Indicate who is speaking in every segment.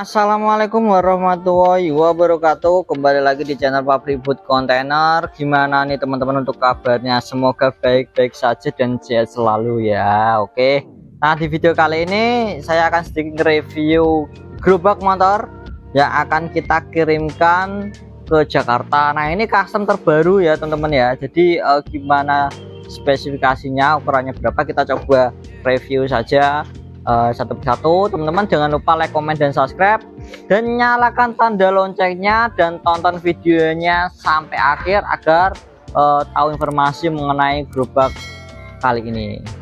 Speaker 1: Assalamualaikum warahmatullahi wabarakatuh. Kembali lagi di channel Pabrik Food Container. Gimana nih teman-teman untuk kabarnya? Semoga baik-baik saja dan sehat selalu ya. Oke. Nah di video kali ini saya akan sedikit review gerobak motor Yang akan kita kirimkan ke Jakarta. Nah ini custom terbaru ya teman-teman ya. Jadi eh, gimana spesifikasinya ukurannya berapa kita coba review saja uh, satu persatu. Teman-teman jangan lupa like comment dan subscribe. Dan nyalakan tanda loncengnya dan tonton videonya sampai akhir agar uh, tahu informasi mengenai gerobak kali ini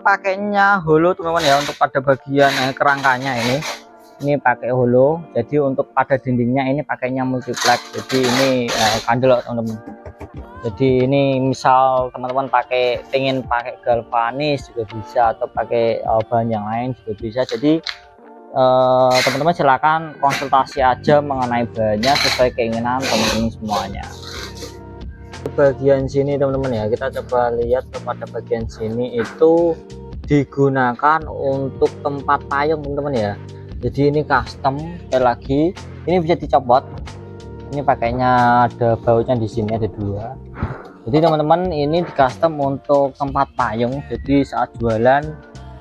Speaker 1: pakainya holo teman-teman ya untuk pada bagian eh, kerangkanya ini. Ini pakai holo. Jadi untuk pada dindingnya ini pakainya multiplex. Jadi ini eh, kandel teman-teman. Jadi ini misal teman-teman pakai pengen pakai galvanis juga bisa atau pakai uh, bahan yang lain juga bisa. Jadi eh, teman-teman uh, silakan konsultasi aja mengenai bahannya sesuai keinginan teman-teman semuanya bagian sini teman-teman ya. Kita coba lihat kepada bagian sini itu digunakan untuk tempat payung teman-teman ya. Jadi ini custom sekali lagi. Ini bisa dicopot. Ini pakainya ada bautnya di sini ada dua. Jadi teman-teman ini di custom untuk tempat payung jadi saat jualan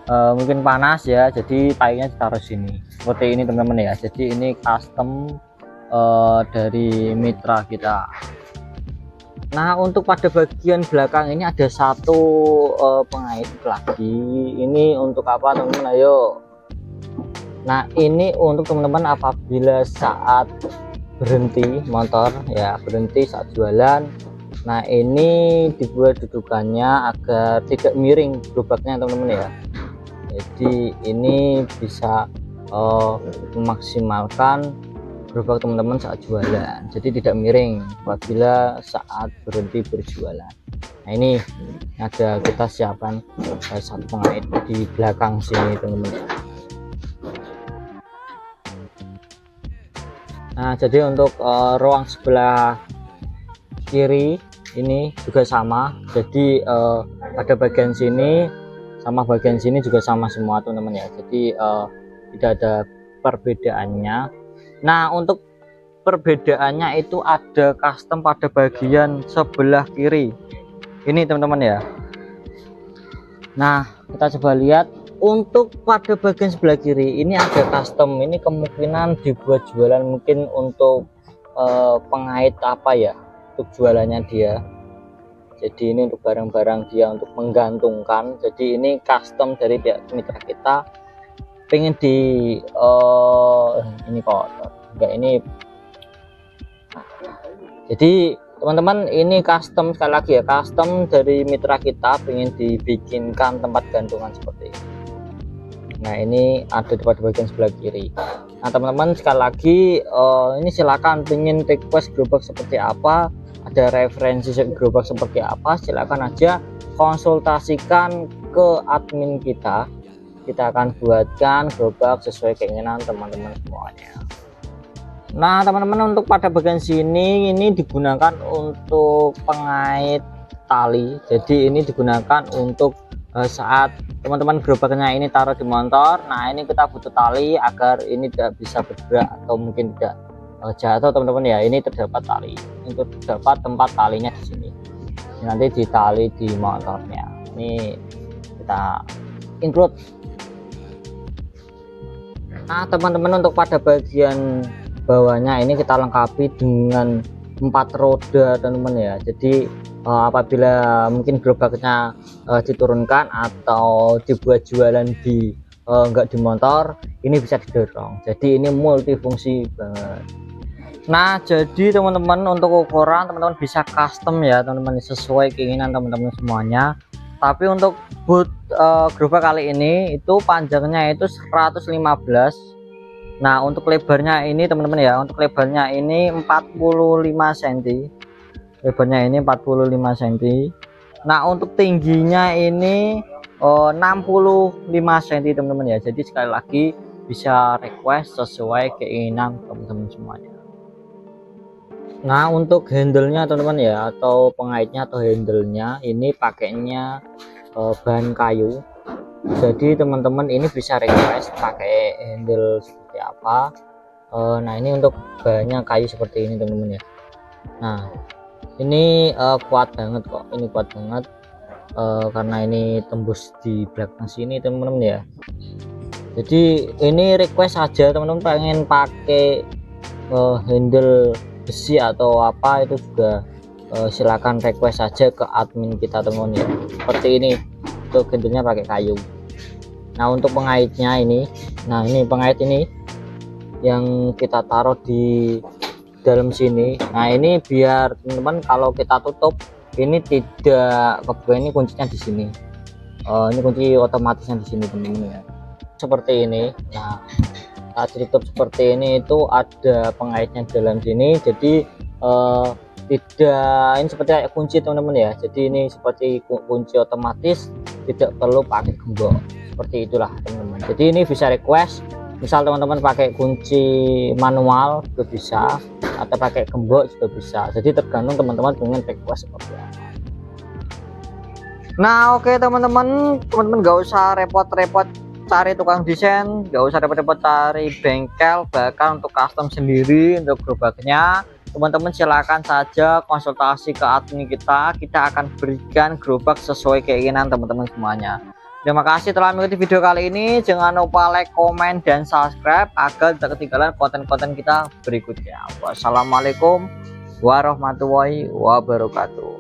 Speaker 1: uh, mungkin panas ya. Jadi payungnya ditaruh sini. Seperti ini teman-teman ya. Jadi ini custom uh, dari mitra kita Nah untuk pada bagian belakang ini ada satu uh, pengait lagi. Ini untuk apa teman-teman? Ayo. Nah ini untuk teman-teman apabila saat berhenti motor ya berhenti saat jualan. Nah ini dibuat dudukannya agar tidak miring gerobaknya teman-teman ya. Jadi ini bisa uh, memaksimalkan gerobak teman-teman saat jualan. Jadi tidak miring apabila saat berhenti berjualan. Nah ini ada kita siapkan eh, satu pengait di belakang sini teman-teman. Nah jadi untuk uh, ruang sebelah kiri ini juga sama. Jadi uh, pada bagian sini sama bagian sini juga sama semua teman-teman ya. Jadi uh, tidak ada perbedaannya Nah untuk perbedaannya itu ada custom pada bagian sebelah kiri. Ini teman-teman ya. Nah kita coba lihat. Untuk pada bagian sebelah kiri ini ada custom. Ini kemungkinan dibuat jualan mungkin untuk uh, pengait apa ya untuk jualannya dia. Jadi ini untuk barang-barang dia untuk menggantungkan. Jadi ini custom dari pihak mitra kita pengen di uh, ini kotor enggak ini. Jadi teman-teman ini custom sekali lagi ya custom dari mitra kita pengen dibikinkan tempat gantungan seperti ini. Nah ini ada di bagian sebelah kiri. Nah teman-teman sekali lagi uh, ini silakan pengen request gerobak seperti apa ada referensi gerobak seperti apa silakan aja konsultasikan ke admin kita kita akan buatkan gerobak sesuai keinginan teman-teman semuanya. Nah teman-teman untuk pada bagian sini ini digunakan untuk pengait tali. Jadi ini digunakan untuk uh, saat teman-teman gerobaknya ini taruh di motor. Nah ini kita butuh tali agar ini tidak bisa bergerak atau mungkin tidak uh, jatuh teman-teman. Ya ini terdapat tali. Untuk terdapat tempat talinya di sini. Nanti ditali di motornya. Ini kita include nah teman-teman untuk pada bagian bawahnya ini kita lengkapi dengan empat roda teman-teman ya. Jadi uh, apabila mungkin gerobaknya uh, diturunkan atau dibuat jualan di uh, enggak di motor ini bisa didorong. Jadi ini multifungsi banget. Nah jadi teman-teman untuk ukuran teman-teman bisa custom ya teman-teman sesuai keinginan teman-teman semuanya tapi untuk boot uh, kali ini itu panjangnya itu 115 nah untuk lebarnya ini teman-teman ya untuk lebarnya ini 45 cm lebarnya ini 45 cm nah untuk tingginya ini uh, 65 cm teman-teman ya. Jadi sekali lagi bisa request sesuai keinginan teman-teman semuanya nah untuk handle-nya teman-teman ya atau pengaitnya atau handle-nya ini pakainya uh, bahan kayu. Jadi teman-teman ini bisa request pakai handle seperti apa. Uh, nah ini untuk bahannya kayu seperti ini teman-teman ya. Nah ini uh, kuat banget kok. Ini kuat banget. Uh, karena ini tembus di belakang sini teman-teman ya. Jadi ini request saja teman-teman pengen pakai uh, handle besi atau apa itu juga uh, silakan request saja ke admin kita teman-teman ya seperti ini untuk handle pakai kayu. Nah untuk pengaitnya ini nah ini pengait ini yang kita taruh di dalam sini. Nah ini biar teman-teman kalau kita tutup ini tidak kebuka ini kuncinya di sini. Uh, ini kunci otomatisnya di sini teman-teman ya. Seperti ini nah ditutup seperti ini itu ada pengaitnya dalam sini jadi uh, tidak ini seperti kayak kunci teman-teman ya. Jadi ini seperti kunci otomatis tidak perlu pakai gembok. Seperti itulah teman-teman. Jadi ini bisa request misal teman-teman pakai kunci manual juga bisa. Atau pakai gembok juga bisa. Jadi tergantung teman-teman pengen request seperti apa. Nah oke okay, teman-teman. Teman-teman gak usah repot-repot cari tukang desain gak usah repot-repot cari bengkel bahkan untuk custom sendiri untuk gerobaknya teman-teman silahkan saja konsultasi ke admin kita kita akan berikan gerobak sesuai keinginan teman-teman semuanya Terima kasih telah mengikuti video kali ini. Jangan lupa like, komen, dan subscribe agar tidak ketinggalan konten-konten kita berikutnya. Wassalamualaikum warahmatullahi wabarakatuh.